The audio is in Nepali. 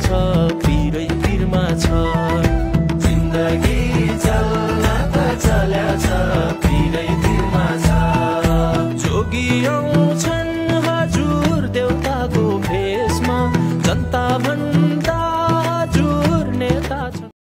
छ तिरै तिरमा छ। जिन्दगी चल्न त चल्या छ तिरै तिरमा छ। जोगी आउँछन् हजुर देउताको भेषमा जनता भन्